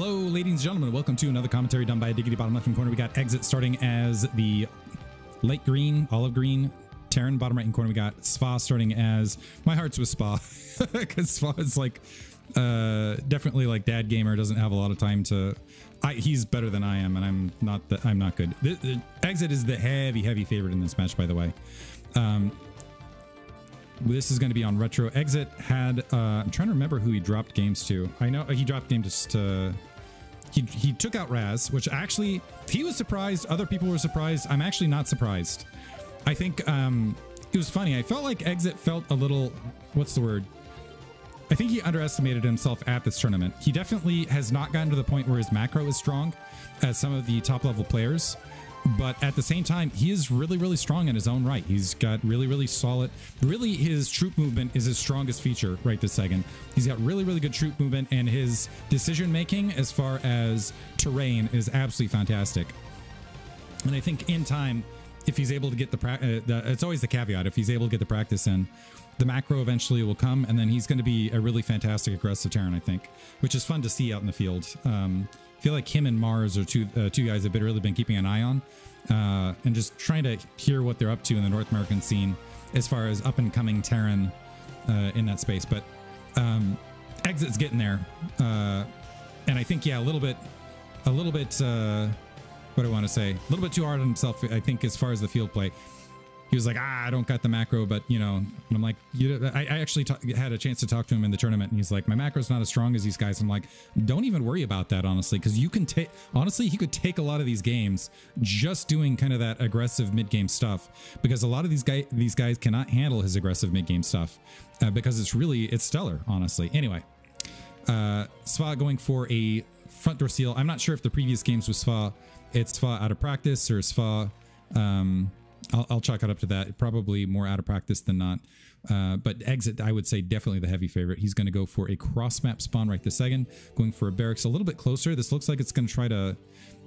Hello, ladies and gentlemen. Welcome to another commentary done by Diggity Bottom Left Hand Corner. We got Exit starting as the light green, olive green. Terran bottom right hand corner. We got Sva starting as my heart's with Sva because Sva is like uh, definitely like dad gamer. Doesn't have a lot of time to. I, he's better than I am, and I'm not. The, I'm not good. The, the Exit is the heavy, heavy favorite in this match, by the way. Um, this is going to be on retro. Exit had. Uh, I'm trying to remember who he dropped games to. I know he dropped games to. He, he took out Raz, which actually he was surprised. Other people were surprised. I'm actually not surprised. I think um, it was funny. I felt like Exit felt a little. What's the word? I think he underestimated himself at this tournament. He definitely has not gotten to the point where his macro is strong as some of the top level players. But at the same time, he is really, really strong in his own right. He's got really, really solid. Really, his troop movement is his strongest feature right this second. He's got really, really good troop movement, and his decision making as far as terrain is absolutely fantastic. And I think in time, if he's able to get the, uh, it's always the caveat. If he's able to get the practice in, the macro eventually will come, and then he's going to be a really fantastic aggressive Terran, I think, which is fun to see out in the field. Um, I feel like him and Mars are two uh, two guys I've been really been keeping an eye on, uh, and just trying to hear what they're up to in the North American scene as far as up and coming Terran uh, in that space. But um, Exit's getting there, uh, and I think yeah, a little bit, a little bit. Uh, what do I want to say? A little bit too hard on himself, I think, as far as the field play he was like, ah, I don't got the macro, but you know, and I'm like, you, I, I actually had a chance to talk to him in the tournament, and he's like, my macro's not as strong as these guys. I'm like, don't even worry about that, honestly, because you can take, honestly, he could take a lot of these games just doing kind of that aggressive mid game stuff, because a lot of these guys, these guys cannot handle his aggressive mid game stuff, uh, because it's really, it's stellar, honestly. Anyway, uh, Sva going for a front door seal. I'm not sure if the previous games was Sva, it's Sva out of practice or Sva, um, I'll, I'll chalk it up to that. Probably more out of practice than not. Uh, but exit, I would say definitely the heavy favorite. He's going to go for a cross map spawn right this second, going for a barracks a little bit closer. This looks like it's going to try to.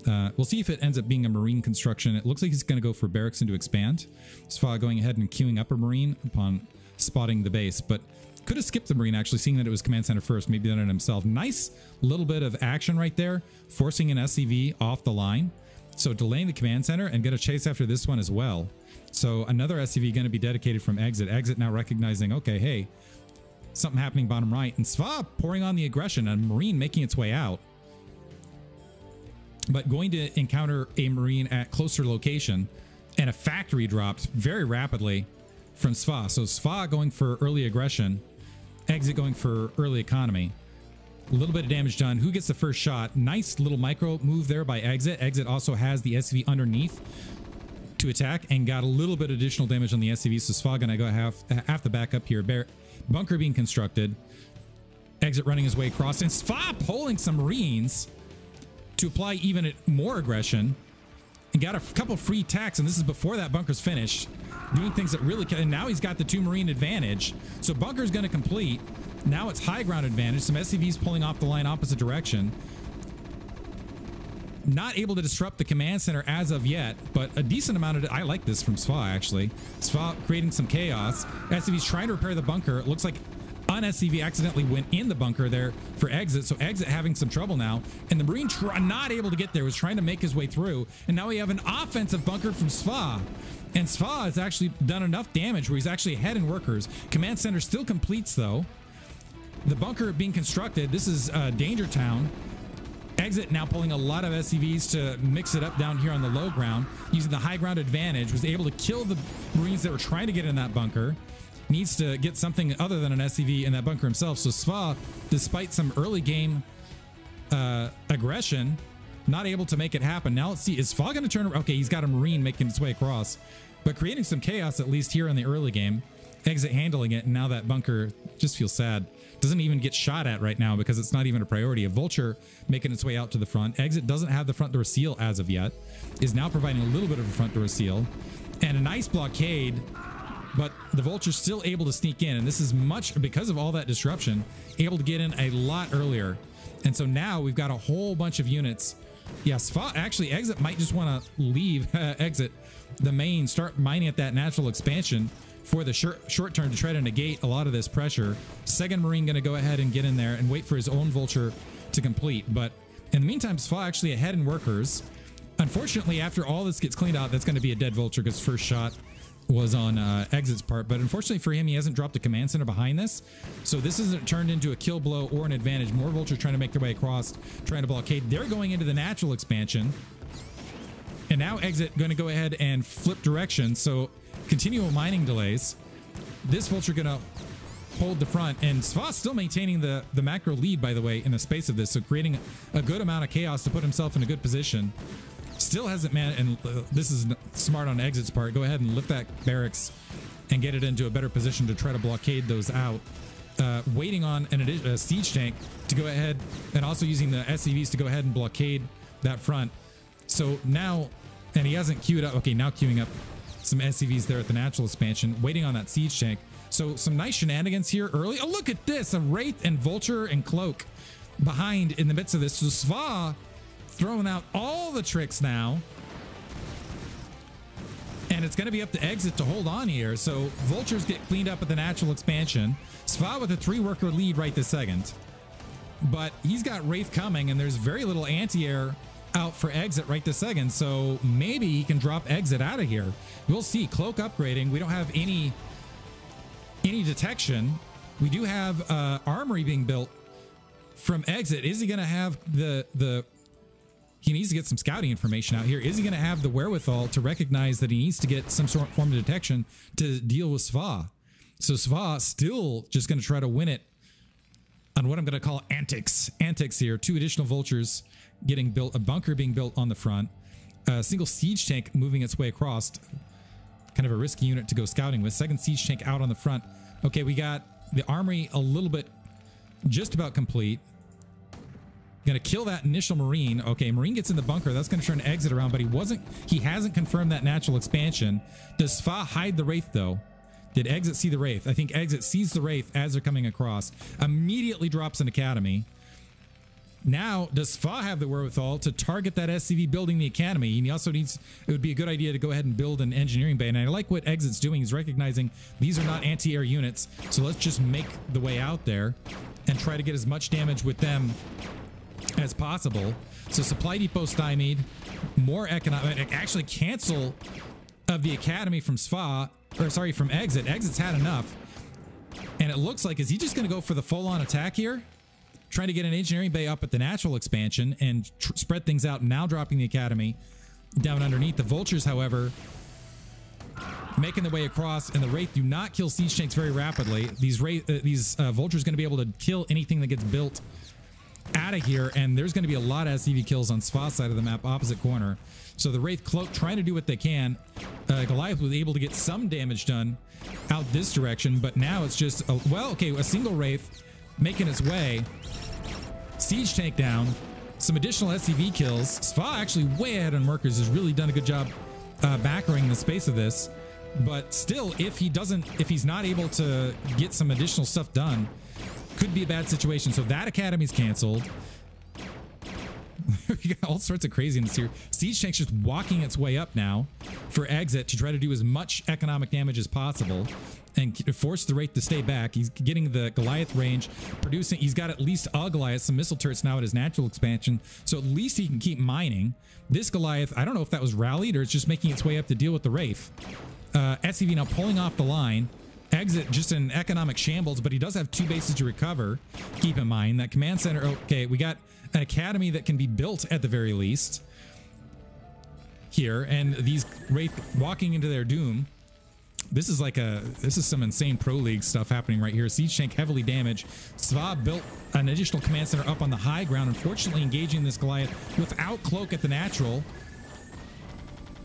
Uh, we'll see if it ends up being a marine construction. It looks like he's going to go for barracks and to expand. Sva going ahead and queuing up a marine upon spotting the base, but could have skipped the marine actually, seeing that it was command center first. Maybe done it himself. Nice little bit of action right there, forcing an SCV off the line. So delaying the command center and going to chase after this one as well. So another SCV going to be dedicated from exit. Exit now recognizing, okay, hey, something happening bottom right. And Sva pouring on the aggression and Marine making its way out. But going to encounter a Marine at closer location and a factory dropped very rapidly from Sva. So Sva going for early aggression, exit going for early economy. A little bit of damage done. Who gets the first shot? Nice little micro move there by Exit. Exit also has the SCV underneath to attack and got a little bit additional damage on the SCV. So Sva gonna go half half the back up here. Bear, bunker being constructed. Exit running his way across and Sva pulling some Marines to apply even more aggression and got a couple free attacks. And this is before that bunker's finished. Doing things that really can. And now he's got the two Marine advantage. So bunker's going to complete. Now it's high ground advantage. Some SCVs pulling off the line opposite direction. Not able to disrupt the command center as of yet, but a decent amount of. I like this from Sva, actually. Sva creating some chaos. SCV's trying to repair the bunker. It looks like an SCV accidentally went in the bunker there for exit. So exit having some trouble now. And the Marine not able to get there, was trying to make his way through. And now we have an offensive bunker from Sva. And Sva has actually done enough damage where he's actually ahead in workers. Command center still completes though. The bunker being constructed. This is uh, Danger Town. Exit now pulling a lot of SCVs to mix it up down here on the low ground. Using the high ground advantage. Was able to kill the Marines that were trying to get in that bunker. Needs to get something other than an SCV in that bunker himself. So Sva, despite some early game uh, aggression, not able to make it happen. Now let's see. Is Sva going to turn? Okay, he's got a Marine making its way across. But creating some chaos, at least here in the early game. Exit handling it. And now that bunker just feels sad doesn't even get shot at right now because it's not even a priority. A vulture making its way out to the front. Exit doesn't have the front door seal as of yet. Is now providing a little bit of a front door seal. And a nice blockade, but the vulture's still able to sneak in. And this is much, because of all that disruption, able to get in a lot earlier. And so now we've got a whole bunch of units. Yes, actually, Exit might just want to leave Exit the main, start mining at that natural expansion for the short, short term to try to negate a lot of this pressure. Second Marine going to go ahead and get in there and wait for his own Vulture to complete. But In the meantime, Sva actually ahead in workers. Unfortunately, after all this gets cleaned out, that's going to be a dead vulture because first shot was on uh, Exit's part. But unfortunately for him, he hasn't dropped a command center behind this. So this isn't turned into a kill blow or an advantage. More vultures trying to make their way across, trying to blockade. They're going into the natural expansion. And now Exit going to go ahead and flip direction. So continual mining delays. This vulture to hold the front. And Sva still maintaining the, the macro lead, by the way, in the space of this. So creating a good amount of chaos to put himself in a good position. Still hasn't man, and uh, this is smart on Exit's part. Go ahead and lift that barracks and get it into a better position to try to blockade those out. Uh, waiting on an a siege tank to go ahead and also using the SCVs to go ahead and blockade that front. So now, and he hasn't queued up. Okay, now queuing up some SCVs there at the natural expansion, waiting on that siege tank. So some nice shenanigans here early. Oh, look at this. A Wraith and Vulture and Cloak behind in the midst of this. So Sva throwing out all the tricks now. And it's going to be up to Exit to hold on here. So Vultures get cleaned up at the natural expansion. Sva with a three worker lead right this second. But he's got Wraith coming and there's very little anti-air out for Exit right this second. So maybe he can drop Exit out of here. We'll see. Cloak upgrading. We don't have any any detection. We do have uh, armory being built from Exit. Is he going to have the the he needs to get some scouting information out here. Is he going to have the wherewithal to recognize that he needs to get some sort of form of detection to deal with Sva? So Sva still just going to try to win it on what I'm going to call antics. Antics here. Two additional vultures getting built, a bunker being built on the front, a single siege tank moving its way across. Kind of a risky unit to go scouting with. Second siege tank out on the front. Okay, we got the armory a little bit just about complete. Gonna kill that initial Marine. Okay, Marine gets in the bunker. That's gonna turn exit around, but he wasn't, he hasn't confirmed that natural expansion. Does Sva hide the Wraith though? Did Exit see the Wraith? I think Exit sees the Wraith as they're coming across. Immediately drops an Academy. Now, does Sva have the wherewithal to target that SCV building the Academy? And he also needs, it would be a good idea to go ahead and build an engineering bay. And I like what Exit's doing. He's recognizing these are not anti-air units. So let's just make the way out there and try to get as much damage with them as possible. So supply depot stymied, more economic, uh, actually cancel of the academy from Sva, or sorry, from Exit. Exit's had enough. And it looks like, is he just going to go for the full-on attack here? Trying to get an engineering bay up at the natural expansion and spread things out, now dropping the academy down underneath. The vultures, however, making their way across, and the Wraith do not kill siege tanks very rapidly. These Wraith, uh, these uh, vultures going to be able to kill anything that gets built out of here, and there's going to be a lot of SCV kills on Sva's side of the map, opposite corner. So the Wraith Cloak trying to do what they can. Uh, Goliath was able to get some damage done out this direction, but now it's just, a, well, okay, a single Wraith making its way. Siege tank down. Some additional SCV kills. Sva actually way ahead on workers has really done a good job uh, backering the space of this. But still, if he doesn't, if he's not able to get some additional stuff done, could be a bad situation. So that academy's canceled. we got all sorts of craziness here. Siege Tank's just walking its way up now for exit to try to do as much economic damage as possible and force the Wraith to stay back. He's getting the Goliath range, producing. He's got at least a Goliath, some missile turrets now at his natural expansion, so at least he can keep mining. This Goliath, I don't know if that was rallied or it's just making its way up to deal with the Wraith. Uh, SCV now pulling off the line. Exit just in economic shambles, but he does have two bases to recover. Keep in mind that command center. Okay, we got an academy that can be built at the very least here, and these Wraith walking into their doom. This is like a this is some insane pro league stuff happening right here. Siege tank heavily damaged. Sva built an additional command center up on the high ground, unfortunately engaging this Goliath without cloak at the natural.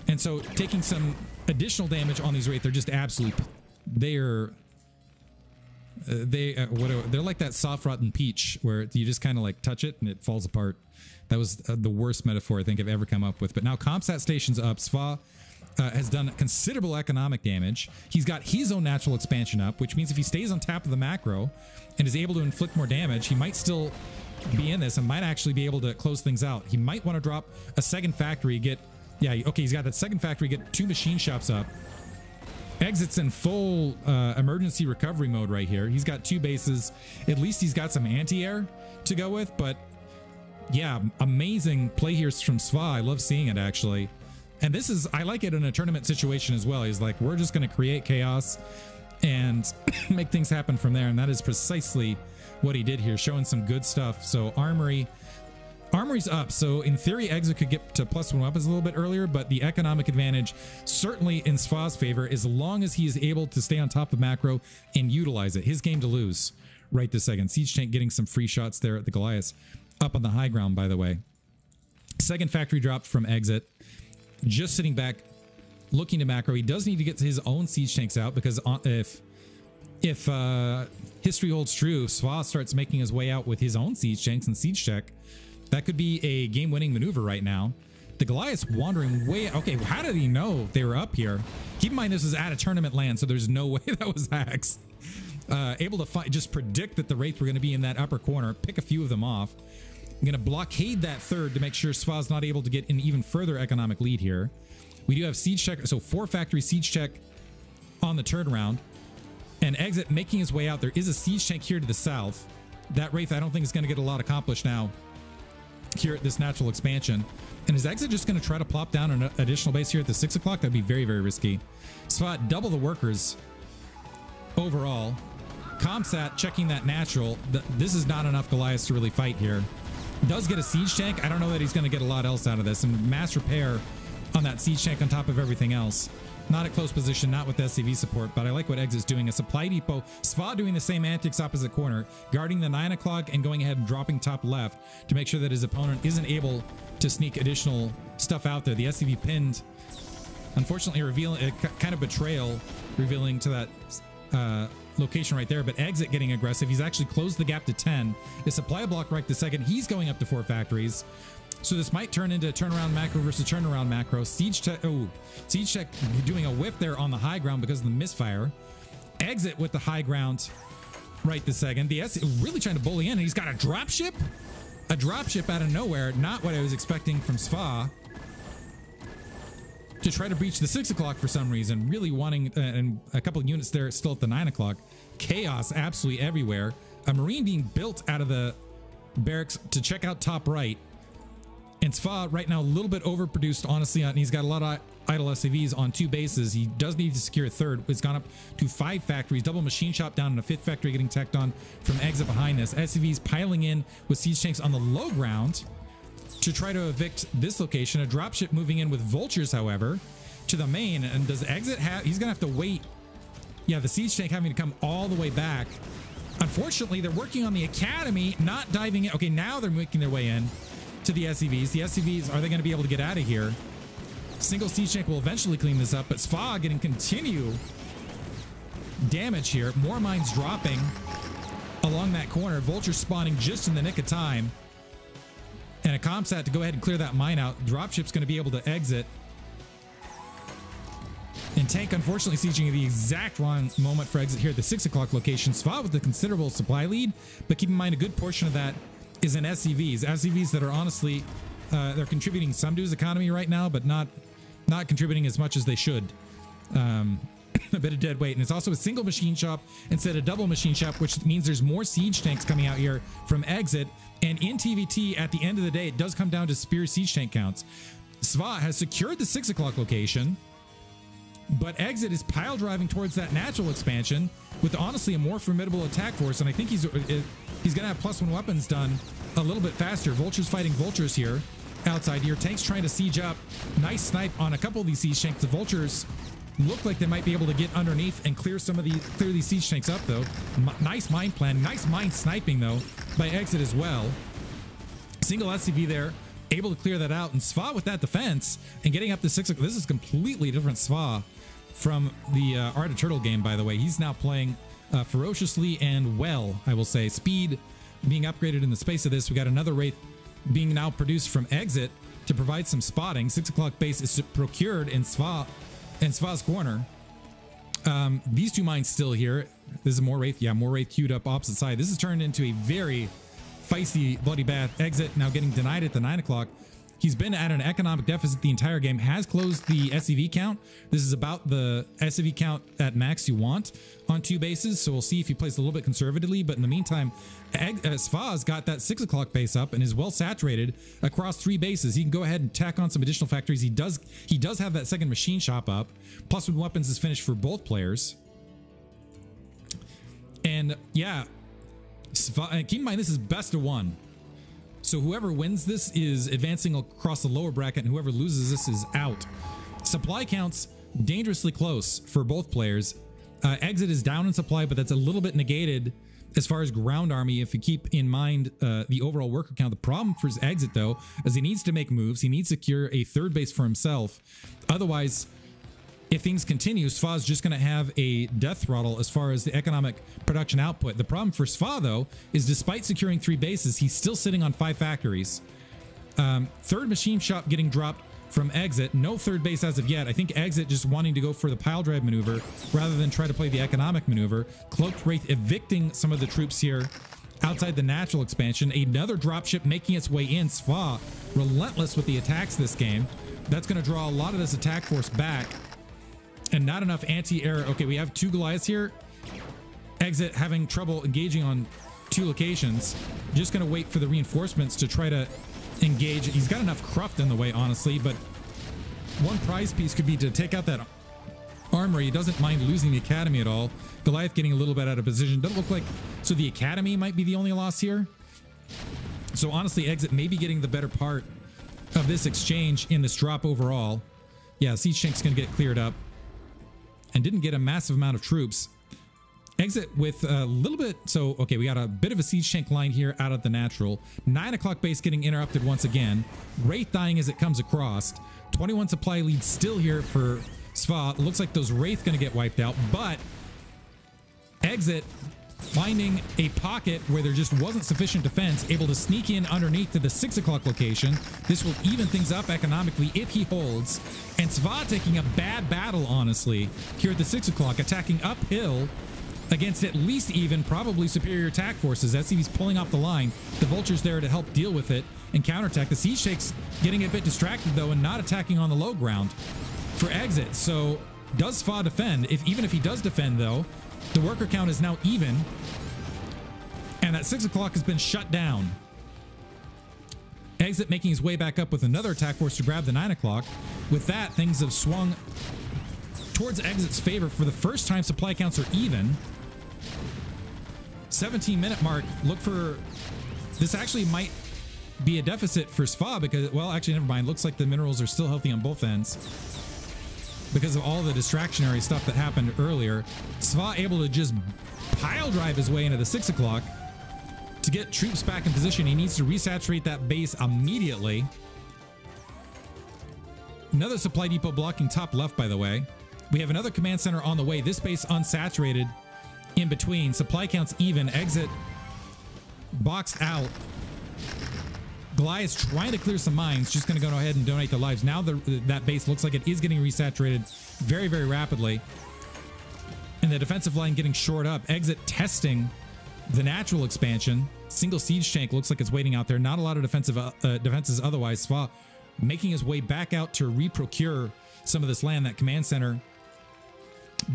And so taking some additional damage on these Wraith, they're just absolutely they're uh, they uh, what they're like that soft rotten peach where you just kind of like touch it and it falls apart. That was uh, the worst metaphor I think I've ever come up with. But now ComSat station's up. Sva uh, has done considerable economic damage. He's got his own natural expansion up, which means if he stays on top of the macro and is able to inflict more damage, he might still be in this and might actually be able to close things out. He might want to drop a second factory, get yeah, okay, he's got that second factory, get two machine shops up Exit's in full uh, emergency recovery mode right here. He's got two bases. At least he's got some anti-air to go with, but yeah, amazing play here from Sva. I love seeing it actually. And this is, I like it in a tournament situation as well. He's like, we're just going to create chaos and make things happen from there. And that is precisely what he did here, showing some good stuff. So Armory, Armory's up. So in theory, Exit could get to plus one weapons a little bit earlier, but the economic advantage certainly in Sva's favor as long as he is able to stay on top of macro and utilize it. His game to lose right this second. Siege Tank getting some free shots there at the Goliath. Up on the high ground, by the way. Second factory dropped from Exit just sitting back looking to macro. He does need to get his own siege tanks out because if if uh, history holds true, Sva starts making his way out with his own siege tanks and siege check. That could be a game-winning maneuver right now. The Goliath's wandering way... Okay, how did he know they were up here? Keep in mind this is at a tournament land, so there's no way that was hacks. Uh, able to find, just predict that the Wraith were going to be in that upper corner, pick a few of them off. I'm going to blockade that third to make sure Sva's not able to get an even further economic lead here. We do have siege check, so four factory siege check on the turnaround. And exit making his way out. There is a siege tank here to the south. That Wraith I don't think is going to get a lot accomplished now here at this natural expansion. And is exit just going to try to plop down an additional base here at the 6 o'clock? That'd be very, very risky. Spot double the workers overall. Comsat checking that natural. This is not enough Goliath to really fight here. Does get a siege tank. I don't know that he's going to get a lot else out of this. And mass repair on that siege tank on top of everything else. Not at close position, not with the SCV support, but I like what Exit's doing. A supply depot, Sva doing the same antics opposite corner, guarding the 9 o'clock and going ahead and dropping top left to make sure that his opponent isn't able to sneak additional stuff out there. The SCV pinned, unfortunately, revealing a kind of betrayal, revealing to that uh, location right there, but Exit getting aggressive. He's actually closed the gap to 10. The supply block right the second. He's going up to four factories. So this might turn into a turnaround macro versus turnaround macro. Siege check, oh, Siege check doing a whiff there on the high ground because of the misfire. Exit with the high ground right the second. The S really trying to bully in, and he's got a dropship? A dropship out of nowhere. Not what I was expecting from Sva to try to breach the six o'clock for some reason, really wanting, uh, and a couple units there still at the nine o'clock. Chaos absolutely everywhere. A Marine being built out of the barracks to check out top right. And Sva right now a little bit overproduced, honestly, and he's got a lot of idle SCVs on two bases. He does need to secure a third. It's gone up to five factories. Double machine shop down in a fifth factory getting tacked on from exit behind this. SCVs piling in with siege tanks on the low ground to try to evict this location. A dropship moving in with vultures, however, to the main. And does exit have... He's going to have to wait. Yeah, the siege tank having to come all the way back. Unfortunately, they're working on the academy, not diving in. Okay, now they're making their way in to the SCVs. The SCVs, are they going to be able to get out of here? Single siege tank will eventually clean this up, but Sva getting continue damage here. More mines dropping along that corner. Vulture spawning just in the nick of time and a comsat to go ahead and clear that mine out. Dropship's going to be able to exit. And Tank, unfortunately, sieging the exact wrong moment for exit here at the 6 o'clock location. Spot with a considerable supply lead, but keep in mind a good portion of that is in SCVs. SCVs that are honestly, uh, they're contributing some to his economy right now, but not not contributing as much as they should. Um, a bit of dead weight. And it's also a single machine shop instead of double machine shop, which means there's more siege tanks coming out here from exit. And in TVT, at the end of the day, it does come down to spear siege tank counts. Sva has secured the 6 o'clock location, but Exit is pile driving towards that natural expansion with honestly a more formidable attack force. And I think he's uh, he's going to have plus one weapons done a little bit faster. Vultures fighting Vultures here outside here. Tanks trying to siege up. Nice snipe on a couple of these siege tanks. The Vultures look like they might be able to get underneath and clear some of these clear these siege tanks up though. M nice mine plan, nice mine sniping though by exit as well. Single SCV there, able to clear that out and Sva with that defense and getting up to six. This is completely different Sva from the uh, Art of Turtle game, by the way. He's now playing uh, ferociously and well, I will say. Speed being upgraded in the space of this. We got another Wraith being now produced from Exit to provide some spotting. Six o'clock base is procured in Sva and Sva's corner. Um, these two mines still here. This is more Wraith. Yeah, more Wraith queued up opposite side. This has turned into a very feisty Bloody Bath exit. Now getting denied at the 9 o'clock. He's been at an economic deficit the entire game, has closed the SCV count. This is about the SCV count at max you want on two bases. So we'll see if he plays a little bit conservatively. But in the meantime, uh, Sva's got that six o'clock base up and is well saturated across three bases. He can go ahead and tack on some additional factories. He does he does have that second machine shop up. Plus with weapons is finished for both players. And yeah, Sva, keep in mind this is best of one. So whoever wins this is advancing across the lower bracket, and whoever loses this is out. Supply counts dangerously close for both players. Uh, exit is down in supply, but that's a little bit negated as far as ground army if you keep in mind uh, the overall worker count. The problem for his exit, though, is he needs to make moves. He needs to secure a third base for himself. Otherwise, if things continue, Sva is just going to have a death throttle as far as the economic production output. The problem for Sva, though, is despite securing three bases, he's still sitting on five factories. Um, third machine shop getting dropped from Exit. No third base as of yet. I think Exit just wanting to go for the pile drive maneuver rather than try to play the economic maneuver. Cloaked Wraith evicting some of the troops here outside the natural expansion. Another dropship making its way in. Sva relentless with the attacks this game. That's going to draw a lot of this attack force back and not enough anti-air. Okay, we have two Goliaths here. Exit having trouble engaging on two locations. Just going to wait for the reinforcements to try to engage. He's got enough cruft in the way, honestly, but one prize piece could be to take out that armory. He doesn't mind losing the academy at all. Goliath getting a little bit out of position. Doesn't look like... So the academy might be the only loss here. So honestly, Exit may be getting the better part of this exchange in this drop overall. Yeah, Siege Tank's going to get cleared up and didn't get a massive amount of troops. Exit with a little bit, so okay, we got a bit of a siege tank line here out of the natural. 9 o'clock base getting interrupted once again. Wraith dying as it comes across. 21 supply lead still here for Sva. Looks like those Wraith gonna get wiped out, but Exit finding a pocket where there just wasn't sufficient defense, able to sneak in underneath to the 6 o'clock location. This will even things up economically if he holds. And Sva taking a bad battle, honestly, here at the 6 o'clock, attacking uphill against at least even, probably superior attack forces. SCV's pulling off the line. The Vulture's there to help deal with it and counterattack. The Siege Tank's getting a bit distracted, though, and not attacking on the low ground for exit. So does Sva defend? If Even if he does defend, though, the worker count is now even. And that 6 o'clock has been shut down. Exit making his way back up with another attack force to grab the 9 o'clock. With that, things have swung towards Exit's favor. For the first time, supply counts are even. 17 minute mark. Look for... This actually might be a deficit for Sva because, well, actually, never mind. Looks like the minerals are still healthy on both ends because of all the distractionary stuff that happened earlier. Sva able to just pile drive his way into the 6 o'clock to get troops back in position. He needs to resaturate that base immediately. Another supply depot blocking top left, by the way. We have another command center on the way. This base unsaturated in between. Supply counts even. Exit boxed out. Goliath's trying to clear some mines, just going to go ahead and donate the lives. Now the, that base looks like it is getting resaturated very, very rapidly. And the defensive line getting short up. Exit testing the natural expansion. Single siege tank looks like it's waiting out there. Not a lot of defensive uh, defenses otherwise. Sva making his way back out to reprocure some of this land. That command center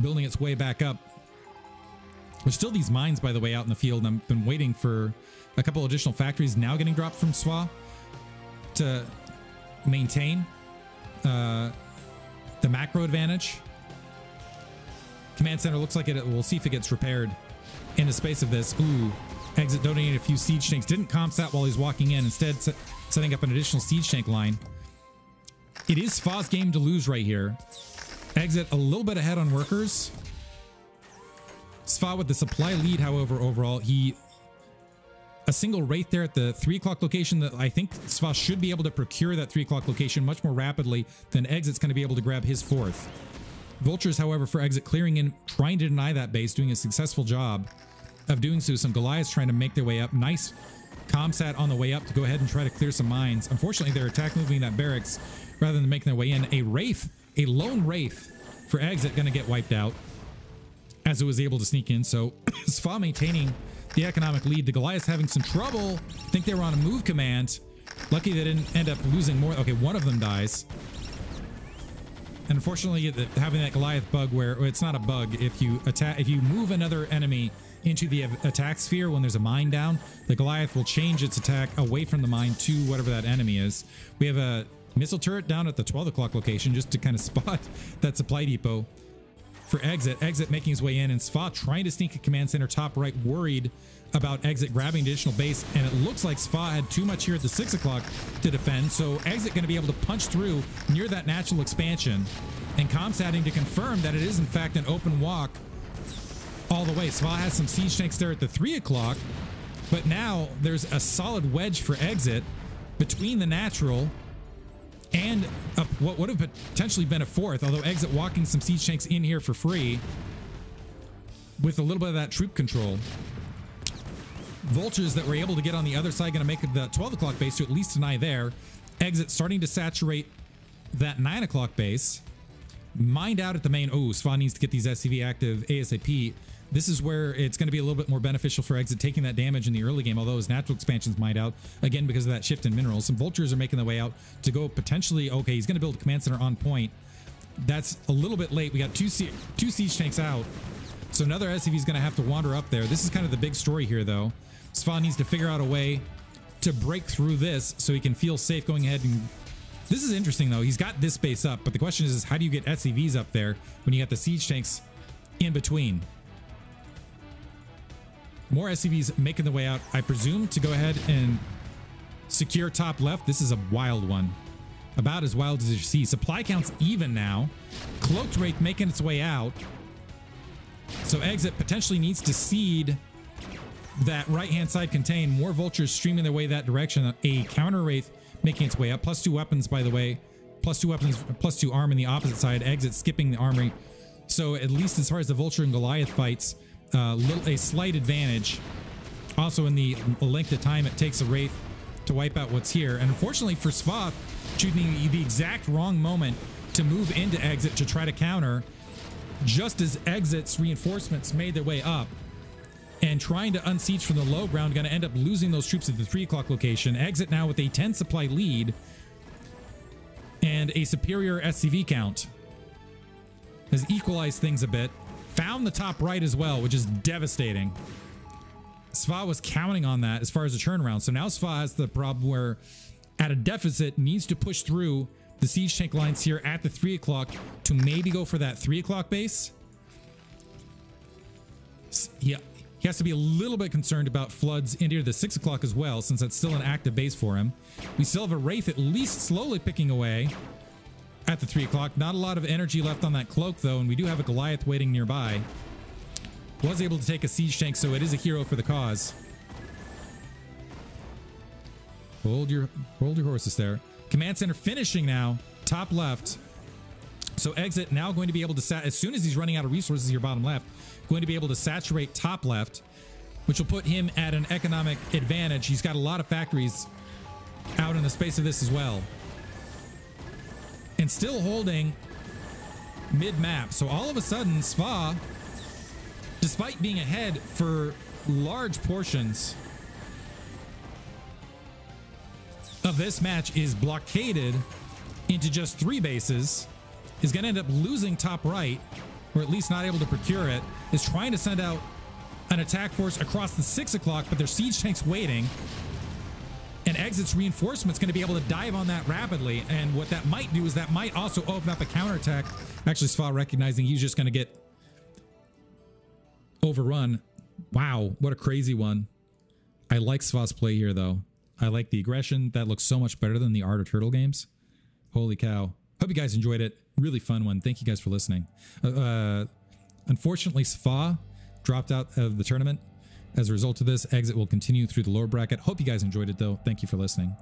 building its way back up. There's still these mines, by the way, out in the field. I've been waiting for a couple additional factories now getting dropped from Sva to maintain uh, the macro advantage. Command center looks like it. We'll see if it gets repaired in the space of this. Ooh, exit donating a few siege tanks. Didn't comsat while he's walking in. Instead, setting up an additional siege tank line. It is Sva's game to lose right here. Exit a little bit ahead on workers. Sva with the supply lead, however, overall, he a single Wraith there at the 3 o'clock location that I think Sva should be able to procure that 3 o'clock location much more rapidly than Exit's going to be able to grab his fourth. Vultures, however, for Exit clearing in, trying to deny that base, doing a successful job of doing so. Some Goliaths trying to make their way up. Nice Comsat on the way up to go ahead and try to clear some mines. Unfortunately, they're attack moving that barracks rather than making their way in. A Wraith, a lone Wraith for Exit going to get wiped out as it was able to sneak in. So Sva maintaining the economic lead. The Goliaths having some trouble. I think they were on a move command. Lucky they didn't end up losing more. Okay, one of them dies. And unfortunately, having that Goliath bug where it's not a bug, if you attack, if you move another enemy into the attack sphere when there's a mine down, the Goliath will change its attack away from the mine to whatever that enemy is. We have a missile turret down at the 12 o'clock location just to kind of spot that supply depot for exit. Exit making his way in and Sva trying to sneak a command center top right, worried about exit grabbing additional base. And it looks like Sva had too much here at the six o'clock to defend. So exit going to be able to punch through near that natural expansion and comsatting to confirm that it is in fact an open walk all the way. Sva has some siege tanks there at the three o'clock, but now there's a solid wedge for exit between the natural and what would have potentially been a fourth, although exit walking some siege tanks in here for free with a little bit of that troop control. Vultures that were able to get on the other side going to make the 12 o'clock base to at least deny there. Exit starting to saturate that 9 o'clock base. Mind out at the main. Oh, Sva needs to get these SCV active ASAP. This is where it's going to be a little bit more beneficial for Exit taking that damage in the early game, although his natural expansions mind out, again, because of that shift in minerals. Some Vultures are making their way out to go potentially, okay, he's going to build a command center on point. That's a little bit late. We got two, two siege tanks out. So another SCV is going to have to wander up there. This is kind of the big story here, though. Sva needs to figure out a way to break through this so he can feel safe going ahead and this is interesting though. He's got this base up, but the question is, is how do you get SCVs up there when you got the siege tanks in between? More SCVs making the way out, I presume, to go ahead and secure top left. This is a wild one. About as wild as you see. Supply count's even now. Cloaked Wraith making its way out. So exit potentially needs to seed that right-hand side contain. More vultures streaming their way that direction. A counter Wraith making its way up. Plus two weapons, by the way. Plus two weapons, plus two arm in the opposite side. Exit skipping the armory. So at least as far as the Vulture and Goliath fights, uh, a slight advantage. Also in the length of time it takes a Wraith to wipe out what's here. And unfortunately for Sva, choosing the exact wrong moment to move into exit to try to counter, just as exit's reinforcements made their way up and trying to unseat from the low ground, going to end up losing those troops at the 3 o'clock location. Exit now with a 10 supply lead and a superior SCV count. Has equalized things a bit. Found the top right as well, which is devastating. Sva was counting on that as far as the turnaround. So now Sva has the problem where at a deficit needs to push through the siege tank lines here at the 3 o'clock to maybe go for that 3 o'clock base. Yeah, he has to be a little bit concerned about floods into the 6 o'clock as well, since that's still an active base for him. We still have a Wraith at least slowly picking away at the 3 o'clock. Not a lot of energy left on that cloak, though, and we do have a Goliath waiting nearby. Was able to take a siege tank, so it is a hero for the cause. Hold your, hold your horses there. Command center finishing now. Top left. So exit now going to be able to, as soon as he's running out of resources here bottom left, going to be able to saturate top left, which will put him at an economic advantage. He's got a lot of factories out in the space of this as well. And still holding mid-map. So all of a sudden, Sva, despite being ahead for large portions of this match, is blockaded into just three bases, is going to end up losing top right, or at least not able to procure it, is trying to send out an attack force across the six o'clock, but their siege tank's waiting. And exits reinforcements going to be able to dive on that rapidly. And what that might do is that might also open up a counterattack. Actually, Sva recognizing he's just going to get overrun. Wow, what a crazy one. I like Sva's play here, though. I like the aggression. That looks so much better than the Art of Turtle games. Holy cow. Hope you guys enjoyed it. Really fun one. Thank you guys for listening. Uh, uh, unfortunately, Sva dropped out of the tournament. As a result of this, exit will continue through the lower bracket. Hope you guys enjoyed it, though. Thank you for listening.